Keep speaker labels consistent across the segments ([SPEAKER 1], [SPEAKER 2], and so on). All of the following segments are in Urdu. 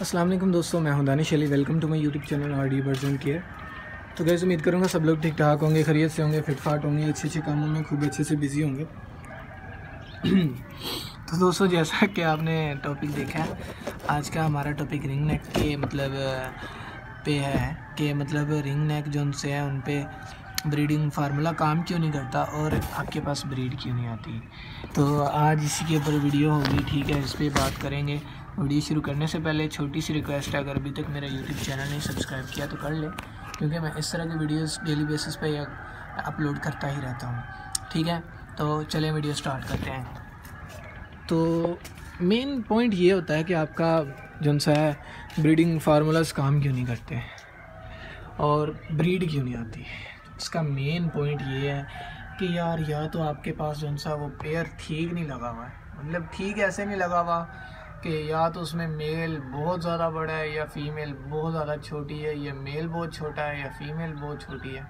[SPEAKER 1] السلام علیکم دوستوں میں ہوں Danish Ali. Welcome to my YouTube channel R D version care تو گیس امید کروں گا سب لوگ ٹھیک ٹھاک ہوں گے خرید سے ہوں گے فٹ فاٹ ہوں گے، اچھے اچھے کاموں میں خوب اچھے سے بزی ہوں گے۔ تو دوستوں جیسا کہ آپ نے ٹاپک دیکھا ہے، آج کا ہمارا ٹاپک رنگ نیک کے مطلب پہ ہے کہ مطلب رنگ نیک جو ان سے ہے، ان پہ بریڈنگ فارمولہ کام کیوں نہیں کرتا اور آپ کے پاس بریڈ کیوں نہیں آتی۔ تو آج اسی کے اوپر ویڈیو ہوگی، ٹھیک ہے، اس پہ بات کریں گے۔ ویڈیو شروع کرنے سے پہلے چھوٹی سی ریکویسٹ ہے، اگر ابھی تک میرا یوٹیوب چینل نہیں سبسکرائب کیا تو کر لیں کیونکہ میں اس طرح کی ویڈیوز ڈیلی بیسس پہ اپلوڈ کرتا ہی رہتا ہوں۔ ٹھیک ہے؟ تو چلیں ویڈیو سٹارٹ کرتے ہیں۔ تو مین پوائنٹ یہ ہوتا ہے کہ آپ کا جو سا ہے بریڈنگ فارمولاز کام کیوں نہیں کرتے؟ اور بریڈ کیوں نہیں آتی؟ اس کا مین پوائنٹ یہ ہے کہ یار، یا تو آپ کے پاس جو سا وہ پیئر ٹھیک نہیں لگا ہوا ہے۔ مطلب ٹھیک ایسے نہیں لگا ہوا۔ کہ یا تو اس میں میل بہت زیادہ بڑا ہے یا فیمیل بہت زیادہ چھوٹی ہے، یا میل بہت چھوٹا ہے یا فیمیل بہت چھوٹی ہے۔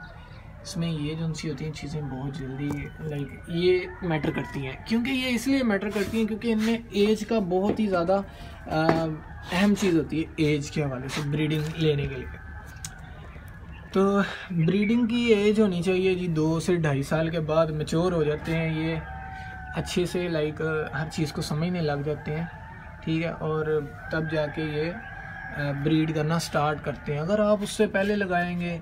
[SPEAKER 1] اس میں یہ جو سی ہوتی ہیں چیزیں بہت جلدی لائک یہ میٹر کرتی ہیں۔ کیونکہ یہ اس لیے میٹر کرتی ہیں کیونکہ ان میں ایج کا بہت ہی زیادہ اہم چیز ہوتی ہے ایج کے حوالے سے بریڈنگ لینے کے لیے۔ تو بریڈنگ کی ایج ہونی چاہیے جی دو سے ڈھائی سال کے بعد میچور ہو جاتے ہیں۔ یہ اچھے سے لائک ہر چیز کو سمجھنے لگ جاتے ہیں۔ ٹھیک ہے، اور تب جا کے یہ بریڈ کرنا سٹارٹ کرتے ہیں۔ اگر آپ اس سے پہلے لگائیں گے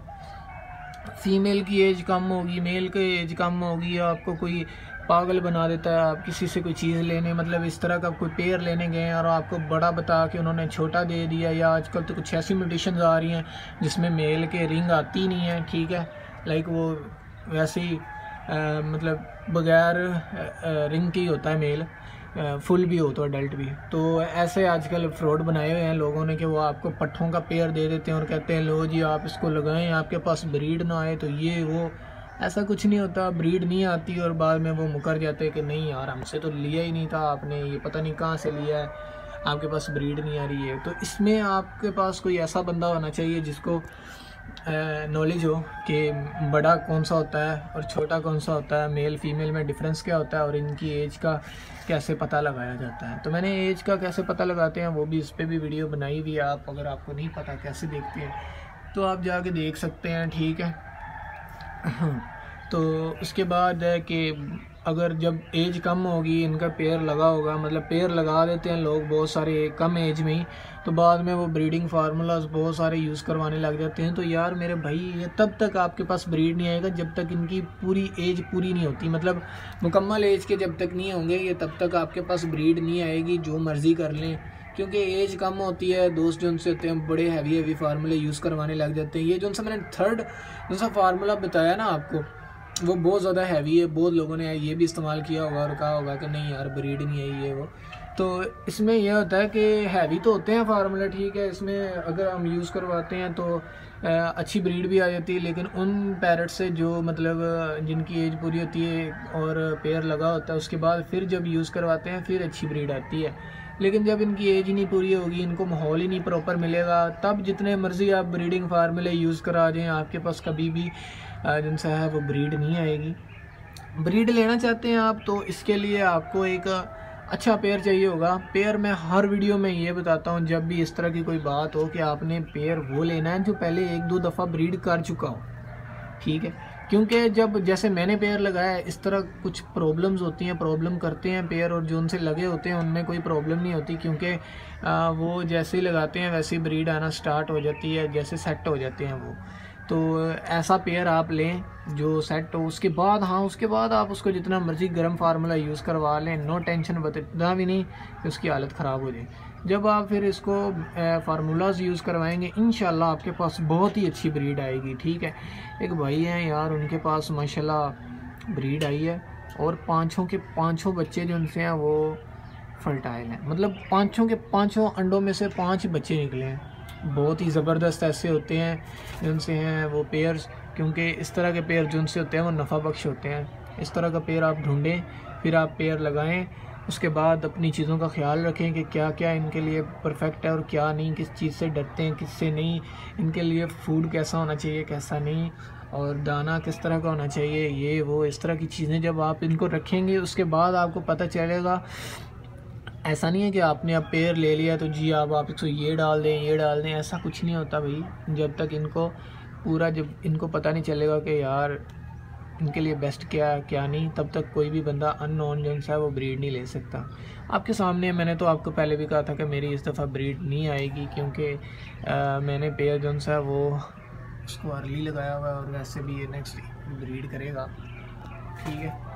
[SPEAKER 1] فیمیل کی ایج کم ہوگی میل کی ایج کم ہوگی، آپ کو کوئی پاگل بنا دیتا ہے، آپ کسی سے کوئی چیز لینے مطلب اس طرح کا کوئی پیر لینے گئے ہیں اور آپ کو بڑا بتا کے انہوں نے چھوٹا دے دیا، یا آج کل تو کچھ ایسی میڈیشنز آ رہی ہیں جس میں میل کے رنگ آتی نہیں ہیں، ٹھیک ہے۔ لائک وہ ویسے ہی مطلب بغیر رنگ کی ہوتا ہے میل فل بھی ہو تو اڈلٹ بھی۔ تو ایسے آج کل فراڈ بنائے ہوئے ہیں لوگوں نے کہ وہ آپ کو پٹھوں کا پیئر دے دیتے ہیں اور کہتے ہیں، لو جی آپ اس کو لگائیں، آپ کے پاس بریڈ نہ آئے تو یہ وہ، ایسا کچھ نہیں ہوتا۔ بریڈ نہیں آتی اور بعد میں وہ مکر جاتے کہ نہیں یار، ہم سے تو لیا ہی نہیں تھا آپ نے، یہ پتہ نہیں کہاں سے لیا ہے۔ آپ کے پاس بریڈ نہیں آ رہی ہے۔ تو اس میں آپ کے پاس کوئی ایسا بندہ ہونا چاہیے جس کو نالج ہو کہ بڑا کون سا ہوتا ہے اور چھوٹا کون سا ہوتا ہے میل فیمیل میں ڈفرینس کیا ہوتا ہے اور ان کی ایج کا کیسے پتہ لگایا جاتا ہے۔ تو میں نے ایج کا کیسے پتہ لگاتے ہیں وہ بھی اس پہ بھی ویڈیو بنائی ہوئی ہے، آپ اگر آپ کو نہیں پتہ کیسے دیکھتے ہیں، تو آپ جا کے دیکھ سکتے ہیں، ٹھیک ہے۔ تو اس کے بعد ہے کہ اگر جب ایج کم ہوگی، ان کا پیئر لگا ہوگا مطلب پیئر لگا دیتے ہیں لوگ بہت سارے کم ایج میں ہی، تو بعد میں وہ بریڈنگ فارمولاز بہت سارے یوز کروانے لگ جاتے ہیں۔ تو یار میرے بھائی، یہ تب تک آپ کے پاس بریڈ نہیں آئے گا جب تک ان کی پوری ایج پوری نہیں ہوتی۔ مطلب مکمل ایج کے جب تک نہیں ہوں گے، یہ تب تک آپ کے پاس بریڈ نہیں آئے گی، جو مرضی کر لیں۔ کیونکہ ایج کم ہوتی ہے، دوست جو ان سے ہوتے ہیں بڑے ہیوی ہیوی فارمولے یوز کروانے لگ جاتے ہیں۔ یہ جو ان سے میں نے تھرڈ جو سا فارمولہ بتایا نا آپ کو وہ بہت زیادہ ہیوی ہے، بہت لوگوں نے یہ بھی استعمال کیا ہوگا، اور کہا ہوگا کہ نہیں یار بریڈ نہیں ہے یہ وہ۔ تو اس میں یہ ہوتا ہے کہ ہیوی تو ہوتے ہیں فارمولہ ٹھیک ہے۔ اس میں اگر ہم یوز کرواتے ہیں تو اچھی بریڈ بھی آ جاتی ہے، لیکن ان پیرٹ سے جو مطلب جن کی ایج پوری ہوتی ہے اور پیئر لگا ہوتا ہے، اس کے بعد پھر جب یوز کرواتے ہیں، پھر اچھی بریڈ آتی ہے۔ لیکن جب ان کی ایج ہی نہیں پوری ہوگی، ان کو ماحول ہی نہیں پراپر ملے گا، تب جتنے مرضی آپ بریڈنگ فارمولے یوز کرا جائیں آپ کے پاس کبھی بھی جن سے ہے وہ بریڈ نہیں آئے گی۔ بریڈ لینا چاہتے ہیں آپ تو اس کے لیے آپ کو ایک اچھا پیئر چاہیے ہوگا۔ پیئر میں ہر ویڈیو میں یہ بتاتا ہوں، جب بھی اس طرح کی کوئی بات ہو کہ آپ نے پیئر وہ لینا ہے جو پہلے ایک دو دفعہ بریڈ کر چکا ہو ٹھیک ہے؟ کیونکہ جب جیسے میں نے پیئر لگایا ہے اس طرح کچھ پرابلمز ہوتی ہیں پرابلم کرتے ہیں پیئر اور جو ان سے لگے ہوتے ہیں، ان میں کوئی پرابلم نہیں ہوتی۔ کیونکہ وہ جیسے ہی لگاتے ہیں، ویسے ہی بریڈ آنا سٹارٹ ہو جاتی ہے، جیسے سیٹ ہو جاتے ہیں وہ۔ تو ایسا پیئر آپ لیں جو سیٹ ہو اس کے بعد ہاں اس کے بعد آپ اس کو جتنا مرضی گرم فارمولہ یوز کروا لیں نو ٹینشن بتا بھی نہیں کہ اس کی حالت خراب ہو جائے۔ جب آپ پھر اس کو فارمولاز یوز کروائیں گے، انشاءاللہ آپ کے پاس بہت ہی اچھی بریڈ آئے گی، ٹھیک ہے؟ ایک بھائی ہیں یار، ان کے پاس ماشاءاللہ بریڈ آئی ہے اور پانچوں کے پانچوں بچے جو ان سے ہیں وہ فرٹائل ہیں۔ مطلب پانچوں کے پانچوں انڈوں میں سے پانچ بچے نکلے ہیں۔ بہت ہی زبردست ایسے ہوتے ہیں، جن سے ہیں وہ پیئرز، کیونکہ اس طرح کے پیئر جن سے ہوتے ہیں وہ نفع بخش ہوتے ہیں۔ اس طرح کا پیئر آپ ڈھونڈیں، پھر آپ پیئر لگائیں، اس کے بعد اپنی چیزوں کا خیال رکھیں کہ کیا کیا ان کے لیے پرفیکٹ ہے اور کیا نہیں، کس چیز سے ڈرتے ہیں، کس سے نہیں۔ ان کے لیے فوڈ کیسا ہونا چاہیے، کیسا نہیں، اور دانہ کس طرح کا ہونا چاہیے، یہ وہ، اس طرح کی چیزیں جب آپ ان کو رکھیں گے، اس کے بعد آپ کو پتہ چلے گا ایسا نہیں ہے کہ آپ نے اب پیر لے لیا تو جی آپ آپ اس کو یہ ڈال دیں، یہ ڈال دیں، ایسا کچھ نہیں ہوتا بھائی۔ جب تک ان کو پورا، جب ان کو پتہ نہیں چلے گا کہ یار ان کے لیے بیسٹ کیا کیا نہیں، تب تک کوئی بھی بندہ ان نون جو ہے، وہ بریڈ نہیں لے سکتا۔ آپ کے سامنے میں نے تو آپ کو پہلے بھی کہا تھا کہ میری اس دفعہ بریڈ نہیں آئے گی کیونکہ میں نے پیئر جو ہے وہ اس کو ارلی لگایا ہوا ہے اور ویسے بھی یہ نیکسٹ بریڈ کرے گا۔ ٹھیک ہے۔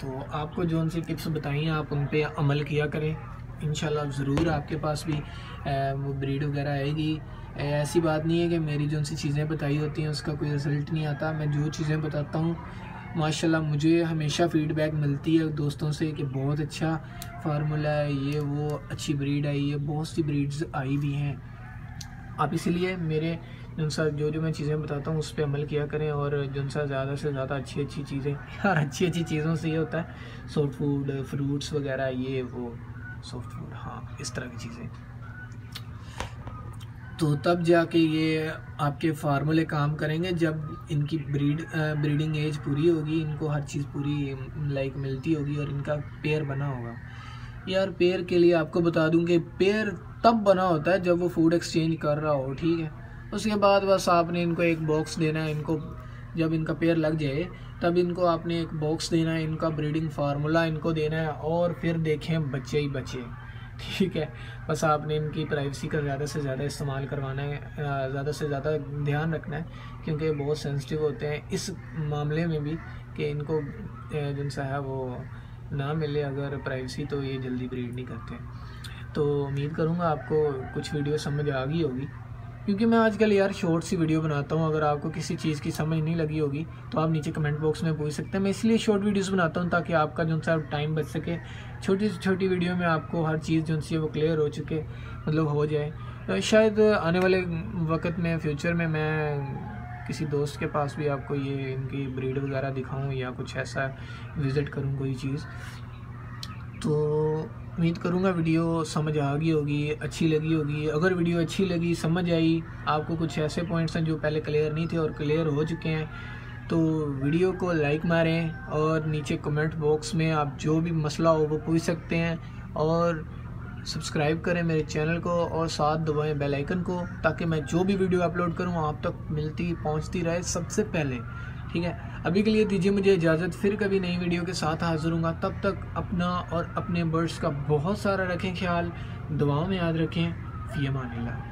[SPEAKER 1] تو آپ کو جو ان سے ٹپس بتائیں آپ ان پہ عمل کیا کریں۔ انشاءاللہ ضرور آپ کے پاس بھی وہ بریڈ وغیرہ آئے گی۔ ایسی بات نہیں ہے کہ میری جو ان سی چیزیں بتائی ہوتی ہیں، اس کا کوئی رزلٹ نہیں آتا۔ میں جو چیزیں بتاتا ہوں، ماشاءاللہ مجھے ہمیشہ فیڈ بیک ملتی ہے دوستوں سے کہ بہت اچھا فارمولا ہے، یہ وہ اچھی بریڈ آئی ہے، بہت سی بریڈز آئی بھی ہیں۔ آپ اسی لیے میرے جن سا جو جو میں چیزیں بتاتا ہوں اس پہ عمل کیا کریں اور جن سا زیادہ سے زیادہ اچھی اچھی چیزیں یار اچھی اچھی چیزوں سے یہ ہوتا ہے سافٹ فوڈ فروٹس وغیرہ، یہ وہ سافٹ فوڈ ہاں اس طرح کی چیزیں۔ تو تب جا کے یہ آپ کے فارمولے کام کریں گے، جب ان کی بریڈ بریڈنگ ایج پوری ہوگی، ان کو ہر چیز پوری لائک ملتی ہوگی اور ان کا پیر بنا ہوگا۔ یار پیر کے لیے آپ کو بتا دوں کہ پیر تب بنا ہوتا ہے جب وہ فوڈ ایکسچینج کر رہا ہو، ٹھیک ہے؟ اس کے بعد بس آپ نے ان کو ایک باکس دینا ہے، ان کو جب ان کا پیر لگ جائے، تب ان کو آپ نے ایک باکس دینا ہے، ان کا بریڈنگ فارمولا ان کو دینا ہے اور پھر دیکھیں بچے ہی بچے۔ ٹھیک ہے؟ بس آپ نے ان کی پرائیویسی کا زیادہ سے زیادہ استعمال کروانا ہے زیادہ سے زیادہ دھیان رکھنا ہے، کیونکہ بہت سینسٹیو ہوتے ہیں۔ اس معاملے میں بھی کہ ان کو جن سا ہے وہ نہ ملے اگر پرائیویسی تو یہ جلدی بریڈ نہیں کرتے۔ تو امید کروں گا آپ کو کچھ ویڈیو سمجھ آ گئی ہوگی۔ کیونکہ میں آج کل یار شارٹ سی ویڈیو بناتا ہوں، اگر آپ کو کسی چیز کی سمجھ نہیں لگی ہوگی، تو آپ نیچے کمنٹ باکس میں پوچھ سکتے ہیں۔ میں اس لیے شارٹ ویڈیوز بناتا ہوں تاکہ آپ کا جو سا ٹائم بچ سکے۔ چھوٹی سے چھوٹی ویڈیو میں آپ کو ہر چیز جو سی وہ کلیئر ہو چکے مطلب ہو جائے۔ شاید آنے والے وقت میں فیوچر میں میں کسی دوست کے پاس بھی آپ کو یہ ان کی بریڈ وغیرہ دکھاؤں یا کچھ ایسا وزٹ کروں، کوئی چیز۔ تو امید کروں گا ویڈیو سمجھ آ گئی ہوگی اچھی لگی ہوگی اگر ویڈیو اچھی لگی سمجھ آئی آپ کو کچھ ایسے پوائنٹس ہیں جو پہلے کلیئر نہیں تھے اور کلیئر ہو چکے ہیں تو ویڈیو کو لائک ماریں اور نیچے کمنٹ باکس میں آپ جو بھی مسئلہ ہو وہ پوچھ سکتے ہیں اور سبسکرائب کریں میرے چینل کو اور ساتھ دبائیں بیل آئیکن کو تاکہ میں جو بھی ویڈیو اپلوڈ کروں آپ تک ملتی پہنچتی رہے سب سے پہلے ٹھیک ہے؟ ابھی کے لیے دیجیے مجھے اجازت، پھر کبھی نئی ویڈیو کے ساتھ حاضر ہوں گا۔ تب تک اپنا اور اپنے برڈس کا بہت سارا رکھیں خیال، دعاؤں میں یاد رکھیں۔ فی امان اللہ۔